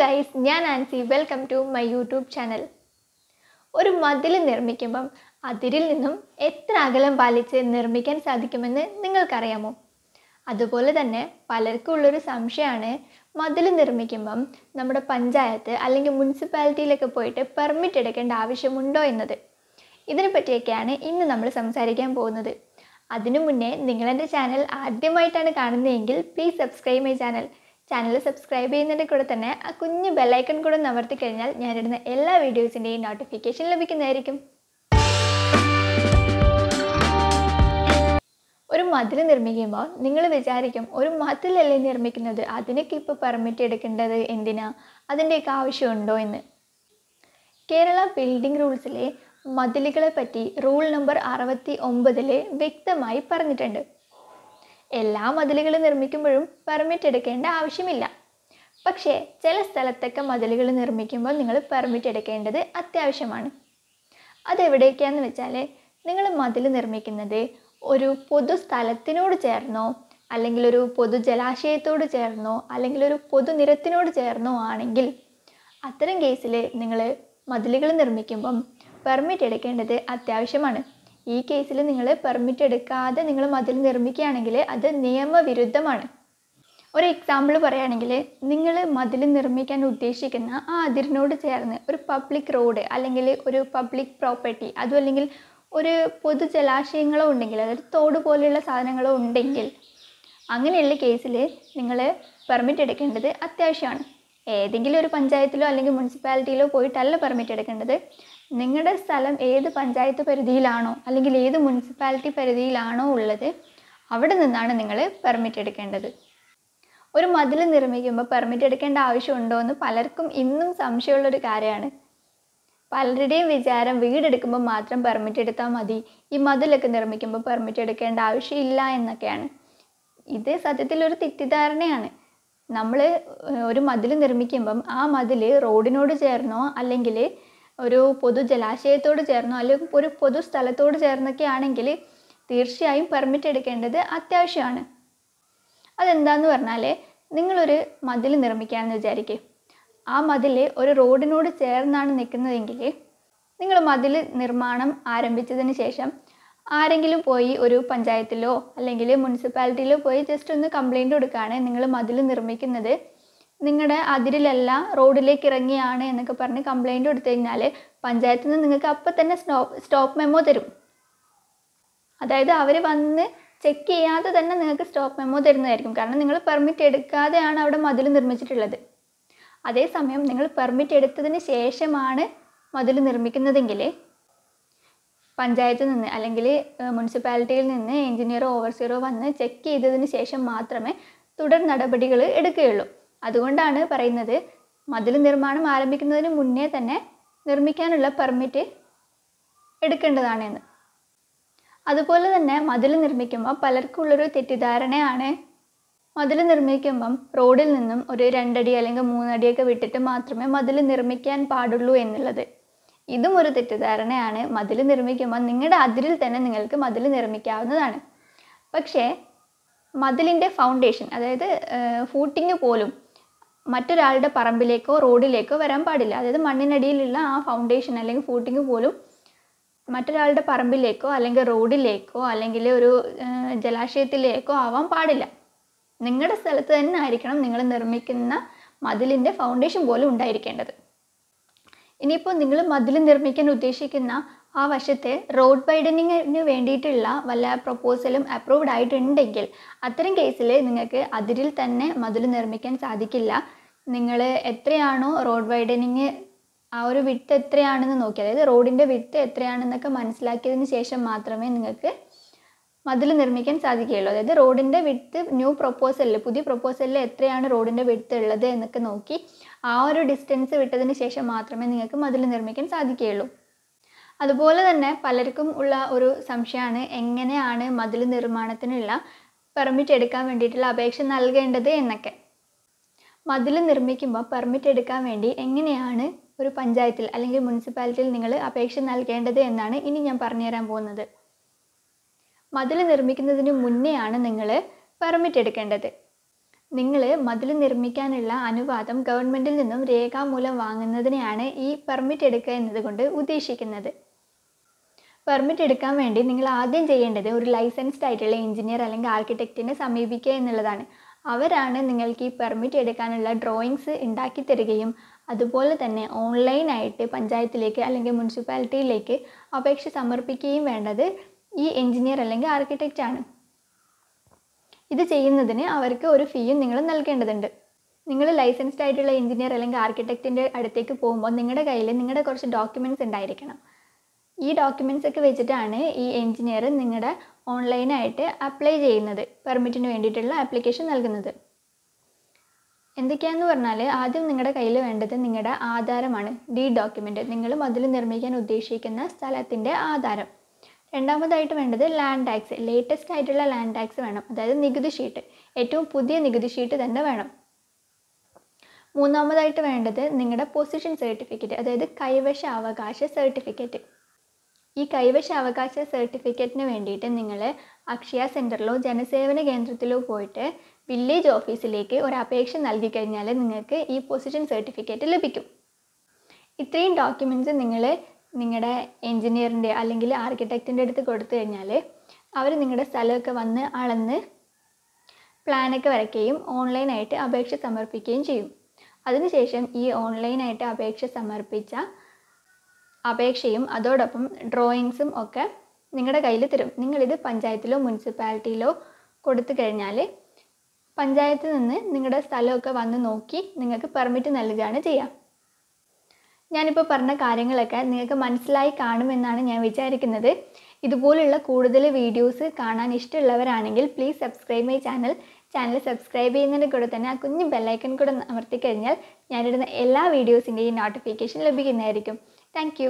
Guys ഞാൻ Ancy. Welcome to my YouTube channel ഒരു മതിൽ നിർമ്മിക്കുമ്പം അതിരിൽ നിന്നും എത്ര അകലം പാലിച്ച് നിർമ്മിക്കാൻ സാധിക്കുമെന്ന് നിങ്ങൾക്കറിയാമോ? അതുപോലെ തന്നെ പലർക്കും ഉള്ളൊരു സംശയമാണ് മതിൽ നിർമ്മിക്കുമ്പം നമ്മുടെ പഞ്ചായത്ത് അല്ലെങ്കിൽ മുനിസിപ്പാലിറ്റിയിലൊക്കെ പോയിട്ട് പെർമിറ്റ് എടുക്കേണ്ട ആവശ്യമുണ്ടോ എന്നത്. ഇതിനെ പറ്റിയൊക്കെയാണ് ഇന്ന് നമ്മൾ സംസാരിക്കാൻ പോകുന്നത്. അതിനു മുന്നേ നിങ്ങളെന്റെ ചാനൽ ആദ്യമായിട്ടാണ് കാണുന്നതെങ്കിൽ please subscribe my channel channel subscribe ചെയ്യുന്നതിന്റെ കൂടെ തന്നെ ആ കുഞ്ഞ് ബെല്ലൈക്കൺ കൂടെ നമർത്തി കഴിഞ്ഞാൽ ഞാനിടുന്ന എല്ലാ വീഡിയോസിന്റെയും നോട്ടിഫിക്കേഷൻ ലഭിക്കുന്നതായിരിക്കും. ഒരു മതിൽ നിർമ്മിക്കുമ്പോൾ നിങ്ങൾ വിചാരിക്കും ഒരു മതിലല്ലേ നിർമ്മിക്കുന്നത്? അതിനൊക്കെ ഇപ്പോൾ പെർമിറ്റ് എടുക്കേണ്ടത് എന്തിനാ? അതിന്റെയൊക്കെ ആവശ്യമുണ്ടോ എന്ന്. കേരള ബിൽഡിംഗ് റൂൾസിലെ മതിലുകളെ പറ്റി റൂൾ നമ്പർ അറുപത്തി ഒമ്പതിൽ വ്യക്തമായി പറഞ്ഞിട്ടുണ്ട്. എല്ലാ മതിലുകൾ നിർമ്മിക്കുമ്പോഴും പെർമിറ്റ് എടുക്കേണ്ട ആവശ്യമില്ല. പക്ഷേ ചില സ്ഥലത്തൊക്കെ മതിലുകൾ നിർമ്മിക്കുമ്പോൾ നിങ്ങൾ പെർമിറ്റ് എടുക്കേണ്ടത് അത്യാവശ്യമാണ്. അതെവിടേക്കാന്ന് വെച്ചാൽ നിങ്ങൾ മതിൽ നിർമ്മിക്കുന്നത് ഒരു പൊതു സ്ഥലത്തിനോട് ചേർന്നോ അല്ലെങ്കിൽ ഒരു പൊതു ജലാശയത്തോട് ചേർന്നോ അല്ലെങ്കിൽ ഒരു പൊതുനിരത്തിനോട് ചേർന്നോ ആണെങ്കിൽ അത്തരം കേസിൽ നിങ്ങൾ മതിലുകൾ നിർമ്മിക്കുമ്പം പെർമിറ്റ് എടുക്കേണ്ടത് അത്യാവശ്യമാണ്. ഈ കേസിൽ നിങ്ങൾ പെർമിറ്റ് എടുക്കാതെ നിങ്ങൾ മതിൽ നിർമ്മിക്കുകയാണെങ്കിൽ അത് നിയമവിരുദ്ധമാണ്. ഒരു എക്സാമ്പിൾ പറയുകയാണെങ്കിൽ നിങ്ങൾ മതിൽ നിർമ്മിക്കാൻ ഉദ്ദേശിക്കുന്ന ആ അതിരിനോട് ചേർന്ന് ഒരു പബ്ലിക് റോഡ് അല്ലെങ്കിൽ ഒരു പബ്ലിക് പ്രോപ്പർട്ടി അതും അല്ലെങ്കിൽ ഒരു പൊതു ജലാശയങ്ങളോ ഉണ്ടെങ്കിൽ അതായത് തോട് പോലെയുള്ള സാധനങ്ങളോ ഉണ്ടെങ്കിൽ അങ്ങനെയുള്ള കേസിൽ നിങ്ങൾ പെർമിറ്റ് എടുക്കേണ്ടത് അത്യാവശ്യമാണ്. ഏതെങ്കിലും ഒരു പഞ്ചായത്തിലോ അല്ലെങ്കിൽ മുനിസിപ്പാലിറ്റിയിലോ പോയിട്ടല്ല പെർമിറ്റ് എടുക്കേണ്ടത്. നിങ്ങളുടെ സ്ഥലം ഏത് പഞ്ചായത്ത് പരിധിയിലാണോ അല്ലെങ്കിൽ ഏത് മുനിസിപ്പാലിറ്റി പരിധിയിലാണോ ഉള്ളത് അവിടെ നിന്നാണ് നിങ്ങൾ പെർമിറ്റ് എടുക്കേണ്ടത്. ഒരു മതിൽ നിർമ്മിക്കുമ്പോൾ പെർമിറ്റ് എടുക്കേണ്ട ആവശ്യമുണ്ടോ എന്ന് പലർക്കും ഇന്നും സംശയമുള്ളൊരു കാര്യമാണ്. പലരുടെയും വിചാരം വീടെടുക്കുമ്പോൾ മാത്രം പെർമിറ്റ് എടുത്താൽ മതി ഈ മതിലൊക്കെ നിർമ്മിക്കുമ്പോൾ പെർമിറ്റ് എടുക്കേണ്ട ആവശ്യമില്ല എന്നൊക്കെയാണ്. ഇത് സത്യത്തിൽ ഒരു തെറ്റിദ്ധാരണയാണ്. നമ്മൾ ഒരു മതിൽ നിർമ്മിക്കുമ്പം ആ മതിൽ റോഡിനോട് ചേർന്നോ അല്ലെങ്കിൽ ഒരു പൊതു ജലാശയത്തോട് ചേർന്നോ അല്ലെങ്കിൽ ഒരു പൊതു സ്ഥലത്തോട് ചേർന്നൊക്കെ ആണെങ്കിൽ തീർച്ചയായും പെർമിറ്റ് എടുക്കേണ്ടത് അത്യാവശ്യമാണ്. അതെന്താന്ന് പറഞ്ഞാൽ നിങ്ങളൊരു മതിൽ നിർമ്മിക്കുകയാണെന്ന് വിചാരിക്കുക ആ മതിൽ ഒരു റോഡിനോട് ചേർന്നാണ് നിൽക്കുന്നതെങ്കിൽ നിങ്ങൾ മതിൽ നിർമ്മാണം ആരംഭിച്ചതിന് ശേഷം ആരെങ്കിലും പോയി ഒരു പഞ്ചായത്തിലോ അല്ലെങ്കിൽ മുനിസിപ്പാലിറ്റിയിലോ പോയി ജസ്റ്റ് ഒന്ന് കംപ്ലൈന്റ് കൊടുക്കുകയാണ്. നിങ്ങൾ മതിൽ നിർമ്മിക്കുന്നത്. നിങ്ങളുടെ അതിരിലല്ല റോഡിലേക്ക് ഇറങ്ങിയാണ് എന്നൊക്കെ പറഞ്ഞ് കംപ്ലൈന്റ് കൊടുത്തു കഴിഞ്ഞാൽ പഞ്ചായത്തിൽ നിന്ന് നിങ്ങൾക്ക് അപ്പം തന്നെ സ്റ്റോപ്പ് സ്റ്റോപ്പ് മെമ്മോ തരും. അതായത് അവർ വന്ന് ചെക്ക് ചെയ്യാതെ തന്നെ നിങ്ങൾക്ക് സ്റ്റോപ്പ് മെമ്മോ തരുന്നതായിരിക്കും. കാരണം നിങ്ങൾ പെർമിറ്റ് എടുക്കാതെയാണ് അവിടെ മതിൽ നിർമ്മിച്ചിട്ടുള്ളത്. അതേസമയം നിങ്ങൾ പെർമിറ്റ് എടുത്തതിന് ശേഷമാണ് മതിൽ നിർമ്മിക്കുന്നതെങ്കിൽ പഞ്ചായത്തിൽ നിന്ന് അല്ലെങ്കിൽ മുനിസിപ്പാലിറ്റിയിൽ നിന്ന് എഞ്ചിനീയറോ ഓവർസിയറോ വന്ന് ചെക്ക് ചെയ്തതിന് ശേഷം മാത്രമേ തുടർ നടപടികൾ എടുക്കുകയുള്ളൂ. അതുകൊണ്ടാണ് പറയുന്നത് മതിൽ നിർമ്മാണം ആരംഭിക്കുന്നതിന് മുന്നേ തന്നെ നിർമ്മിക്കാനുള്ള പെർമിറ്റ് എടുക്കേണ്ടതാണെന്ന്. അതുപോലെ തന്നെ മതിൽ നിർമ്മിക്കുമ്പോൾ പലർക്കും ഉള്ളൊരു തെറ്റിദ്ധാരണയാണ്. മതിൽ നിർമ്മിക്കുമ്പം റോഡിൽ നിന്നും ഒരു രണ്ടടി അല്ലെങ്കിൽ മൂന്നടിയൊക്കെ വിട്ടിട്ട് മാത്രമേ മതിൽ നിർമ്മിക്കാൻ പാടുള്ളൂ എന്നുള്ളത്. ഇതും ഒരു തെറ്റിദ്ധാരണയാണ്. മതിൽ നിർമ്മിക്കുമ്പോൾ നിങ്ങളുടെ അതിരിൽ തന്നെ നിങ്ങൾക്ക് മതിൽ നിർമ്മിക്കാവുന്നതാണ്. പക്ഷേ മതിലിന്റെ ഫൗണ്ടേഷൻ അതായത് ഫൂട്ടിങ് പോലും മറ്റൊരാളുടെ പറമ്പിലേക്കോ റോഡിലേക്കോ വരാൻ പാടില്ല. അതായത് മണ്ണിനടിയിലുള്ള ആ ഫൗണ്ടേഷൻ അല്ലെങ്കിൽ ഫൂട്ടിങ് പോലും മറ്റൊരാളുടെ പറമ്പിലേക്കോ അല്ലെങ്കിൽ റോഡിലേക്കോ അല്ലെങ്കിൽ ഒരു ജലാശയത്തിലേക്കോ ആവാൻ പാടില്ല. നിങ്ങളുടെ സ്ഥലത്ത് തന്നെ ആയിരിക്കണം നിങ്ങൾ നിർമ്മിക്കുന്ന മതിലിന്റെ ഫൗണ്ടേഷൻ പോലും ഉണ്ടായിരിക്കേണ്ടത്. ഇനിയിപ്പോൾ നിങ്ങൾ മതിൽ നിർമ്മിക്കാൻ ഉദ്ദേശിക്കുന്ന ആ വശത്തെ റോഡ് വൈഡനിങ്ങിന് വേണ്ടിയിട്ടുള്ള വല്ല പ്രൊപ്പോസലും അപ്രൂവ്ഡ് ആയിട്ടുണ്ടെങ്കിൽ അത്തരം കേസിൽ നിങ്ങൾക്ക് അതിരിൽ തന്നെ മതിൽ നിർമ്മിക്കാൻ സാധിക്കില്ല. നിങ്ങൾ എത്രയാണോ റോഡ് വൈഡനിങ് ആ ഒരു വിട്ട് എത്രയാണെന്ന് നോക്കി അതായത് റോഡിന്റെ വിട്ട് എത്രയാണെന്നൊക്കെ മനസ്സിലാക്കിയതിന് ശേഷം മാത്രമേ നിങ്ങൾക്ക് മതിൽ നിർമ്മിക്കാൻ സാധിക്കുകയുള്ളൂ. അതായത് റോഡിന്റെ വിടുത്ത് ന്യൂ പ്രൊപ്പോസലിൽ പുതിയ പ്രൊപ്പോസലിൽ എത്രയാണ് റോഡിന്റെ വിടുത്ത് ഉള്ളത് എന്നൊക്കെ നോക്കി ആ ഒരു ഡിസ്റ്റൻസ് വിട്ടതിന് ശേഷം മാത്രമേ നിങ്ങൾക്ക് മതിൽ നിർമ്മിക്കാൻ സാധിക്കുകയുള്ളൂ. അതുപോലെ തന്നെ പലർക്കും ഉള്ള ഒരു സംശയമാണ് എങ്ങനെയാണ് മതിൽ നിർമ്മാണത്തിനുള്ള പെർമിറ്റ് എടുക്കാൻ വേണ്ടിയിട്ടുള്ള അപേക്ഷ നൽകേണ്ടത് എന്നൊക്കെ. മതിൽ നിർമ്മിക്കുമ്പോൾ പെർമിറ്റ് എടുക്കാൻ വേണ്ടി എങ്ങനെയാണ് ഒരു പഞ്ചായത്തിൽ അല്ലെങ്കിൽ മുനിസിപ്പാലിറ്റിയിൽ നിങ്ങൾ അപേക്ഷ നൽകേണ്ടത് എന്നാണ് ഇനി ഞാൻ പറഞ്ഞുതരാൻ പോകുന്നത്. മതിൽ നിർമ്മിക്കുന്നതിന് മുന്നെയാണ് നിങ്ങൾ പെർമിറ്റ് എടുക്കേണ്ടത്. നിങ്ങൾ മതിൽ നിർമ്മിക്കാനുള്ള അനുവാദം ഗവൺമെന്റിൽ നിന്നും രേഖാമൂലം വാങ്ങുന്നതിനെയാണ് ഈ പെർമിറ്റ് എടുക്കുക എന്നതുകൊണ്ട് ഉദ്ദേശിക്കുന്നത്. പെർമിറ്റ് എടുക്കാൻ വേണ്ടി നിങ്ങൾ ആദ്യം ചെയ്യേണ്ടത് ഒരു ലൈസൻസ്ഡ് ആയിട്ടുള്ള എഞ്ചിനീയർ അല്ലെങ്കിൽ ആർക്കിടെക്റ്റിനെ സമീപിക്കുക എന്നുള്ളതാണ്. അവരാണ് നിങ്ങൾക്ക് ഈ പെർമിറ്റ് എടുക്കാനുള്ള ഡ്രോയിങ്സ് ഉണ്ടാക്കി തരികയും അതുപോലെ തന്നെ ഓൺലൈനായിട്ട് പഞ്ചായത്തിലേക്ക് അല്ലെങ്കിൽ മുനിസിപ്പാലിറ്റിയിലേക്ക് അപേക്ഷ സമർപ്പിക്കുകയും വേണ്ടത് ഈ എൻജിനീയർ അല്ലെങ്കിൽ ആർക്കിടെക്റ്റ് ആണ്. ഇത് ചെയ്യുന്നതിന് അവർക്ക് ഒരു ഫീയും നിങ്ങൾ നൽകേണ്ടതുണ്ട്. നിങ്ങൾ ലൈസൻസ്ഡ് ആയിട്ടുള്ള എഞ്ചിനീയർ അല്ലെങ്കിൽ ആർക്കിടെക്റ്റിന്റെ അടുത്തേക്ക് പോകുമ്പോൾ നിങ്ങളുടെ കയ്യിൽ നിങ്ങളുടെ കുറച്ച് ഡോക്യുമെന്റ്സ് ഉണ്ടായിരിക്കണം. ഈ ഡോക്യുമെന്റ്സ് ഒക്കെ വെച്ചിട്ടാണ് ഈ എഞ്ചിനീയർ നിങ്ങളുടെ ഓൺലൈനായിട്ട് അപ്ലൈ ചെയ്യുന്നത് പെർമിറ്റിന് വേണ്ടിയിട്ടുള്ള ആപ്ലിക്കേഷൻ നൽകുന്നത്. എന്തൊക്കെയാണെന്ന് പറഞ്ഞാൽ ആദ്യം നിങ്ങളുടെ കയ്യിൽ വേണ്ടത് നിങ്ങളുടെ ആധാരമാണ് ഡി ഡോക്യുമെന്റ് നിങ്ങൾ മതിൽ നിർമ്മിക്കാൻ ഉദ്ദേശിക്കുന്ന സ്ഥലത്തിന്റെ ആധാരം. രണ്ടാമതായിട്ട് വേണ്ടത് ലാൻഡ് ടാക്സ് ലേറ്റസ്റ്റ് ആയിട്ടുള്ള ലാൻഡ് ടാക്സ് വേണം. അതായത് നികുതി ഷീറ്റ്. ഏറ്റവും പുതിയ നികുതി ഷീറ്റ് തന്നെ വേണം. മൂന്നാമതായിട്ട് വേണ്ടത് നിങ്ങളുടെ പൊസിഷൻ സർട്ടിഫിക്കറ്റ് അതായത് കൈവശ അവകാശ സർട്ടിഫിക്കറ്റ് ഈ കൈവശ അവകാശ സർട്ടിഫിക്കറ്റിന് വേണ്ടിയിട്ട് നിങ്ങൾ അക്ഷയ സെന്ററിലോ ജനസേവന കേന്ദ്രത്തിലോ പോയിട്ട് വില്ലേജ് ഓഫീസിലേക്ക് ഒരു അപേക്ഷ നൽകി കഴിഞ്ഞാൽ നിങ്ങൾക്ക് ഈ പൊസിഷൻ സർട്ടിഫിക്കറ്റ് ലഭിക്കും. ഇത്രയും ഡോക്യുമെന്റ്സ് നിങ്ങൾ നിങ്ങളുടെ എൻജിനീയറിന്റെ അല്ലെങ്കിൽ ആർക്കിടെക്റ്റിന്റെ അടുത്ത് കൊടുത്തു കഴിഞ്ഞാൽ അവർ നിങ്ങളുടെ സ്ഥലമൊക്കെ വന്ന് അളന്ന് പ്ലാനൊക്കെ വരയ്ക്കുകയും ഓൺലൈനായിട്ട് അപേക്ഷ സമർപ്പിക്കുകയും ചെയ്യും. അതിനുശേഷം ഈ ഓൺലൈനായിട്ട് അപേക്ഷ സമർപ്പിച്ച അപേക്ഷയും അതോടൊപ്പം ഡ്രോയിങ്സും ഒക്കെ നിങ്ങളുടെ കയ്യിൽ തരും. നിങ്ങളിത് പഞ്ചായത്തിലോ മുനിസിപ്പാലിറ്റിയിലോ കൊടുത്തു കഴിഞ്ഞാൽ പഞ്ചായത്തിൽ നിന്ന് നിങ്ങളുടെ സ്ഥലമൊക്കെ വന്ന് നോക്കി നിങ്ങൾക്ക് പെർമിറ്റ് നൽകുകയാണ് ചെയ്യുക ഞാനിപ്പോൾ പറഞ്ഞ കാര്യങ്ങളൊക്കെ നിങ്ങൾക്ക് മനസ്സിലായി കാണുമെന്നാണ് ഞാൻ വിചാരിക്കുന്നത്. ഇതുപോലുള്ള കൂടുതൽ വീഡിയോസ് കാണാൻ ഇഷ്ടമുള്ളവരാണെങ്കിൽ please subscribe my channel channel subscribe ചെയ്യുന്നതിന്റെ കൂടെ തന്നെ ആ കുഞ്ഞു ബെല്ലൈക്കൺ കൂടെ അമർത്തിക്കഴിഞ്ഞാൽ ഞാനിടുന്ന എല്ലാ വീഡിയോസിന്റെയും നോട്ടിഫിക്കേഷൻ ലഭിക്കുന്നതായിരിക്കും. താങ്ക്